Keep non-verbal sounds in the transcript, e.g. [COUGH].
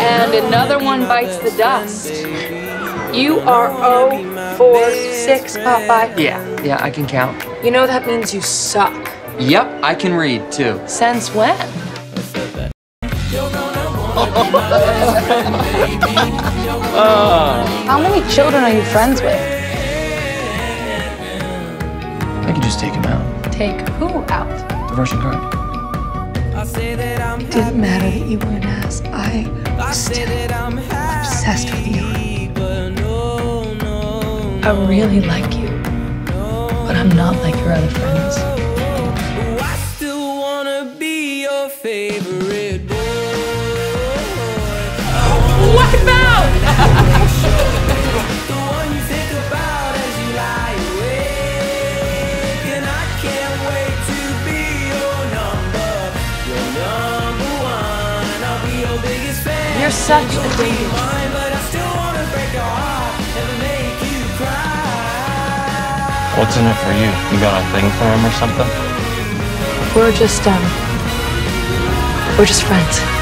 and another one bites the dust. You are 0 for 6, Popeye. Yeah, yeah, I can count. You know that means you suck. Yep, I can read too. Since when? [LAUGHS] How many children are you friends with? I can just take him out. Take who out? The Russian card. It didn't matter that you were an ass. I was still obsessed with you. I really like you, but I'm not like your other friends. I still wanna be your favorite boy. What about? You're such a baby. Mine, but I still wanna break your heart, never make you cry. What's in it for you? You got a thing for him or something? We're just, um, we're just friends.